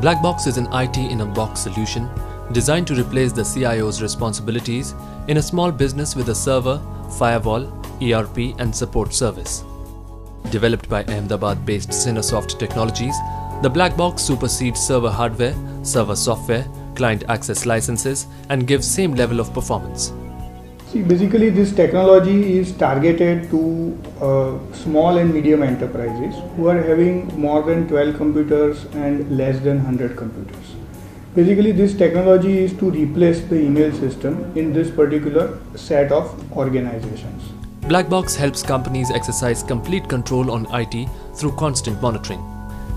Blackbox is an IT in a box solution designed to replace the CIO's responsibilities in a small business with a server, firewall, ERP, and support service. Developed by Ahmedabad based Synersoft Technologies, the Blackbox supersedes server hardware, server software, client access licenses, and gives same level of performance. See, basically, this technology is targeted to uh, small and medium enterprises who are having more than 12 computers and less than 100 computers. Basically, this technology is to replace the email system in this particular set of organizations. Blackbox helps companies exercise complete control on IT through constant monitoring.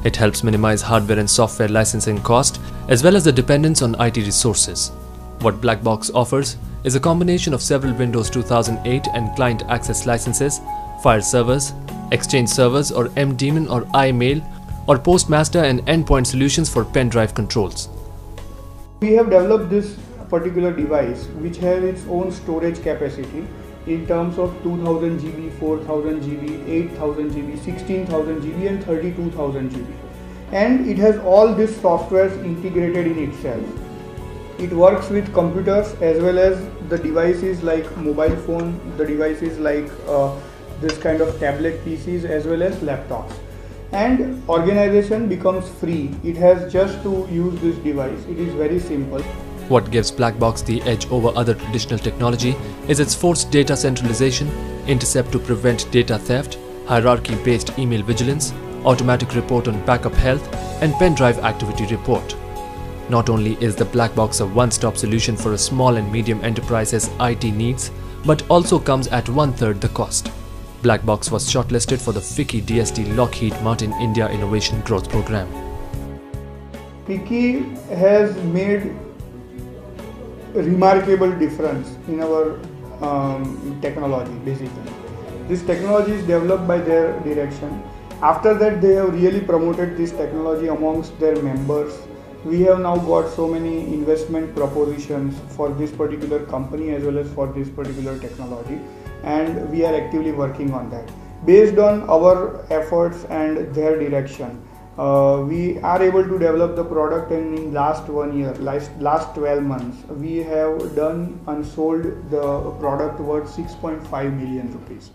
It helps minimize hardware and software licensing cost as well as the dependence on IT resources. What Blackbox offers is a combination of several Windows 2008 and client access licenses, file servers, Exchange servers or MDaemon or iMail, or Postmaster and endpoint solutions for pen drive controls. We have developed this particular device which has its own storage capacity in terms of 2000 GB, 4000 GB, 8000 GB, 16000 GB and 32000 GB and it has all these softwares integrated in itself it works with computers as well as the devices like mobile phone the devices like uh, this kind of tablet pcs as well as laptops. And organization becomes free. It has just to use this device. It is very simple. What gives Blackbox the edge over other traditional technology is its forced data centralization, intercept to prevent data theft, hierarchy-based email vigilance, automatic report on backup health, and pen drive activity report. Not only is the black box a one-stop solution for a small and medium enterprise's IT needs, but also comes at one-third the cost. Blackbox was shortlisted for the FICCI DST Lockheed Martin India Innovation Growth Program. FICCI has made a remarkable difference in our um, technology basically. This technology is developed by their direction. After that they have really promoted this technology amongst their members we have now got so many investment propositions for this particular company as well as for this particular technology and we are actively working on that. Based on our efforts and their direction uh, we are able to develop the product and in last one year last, last 12 months. We have done and sold the product worth 6.5 million rupees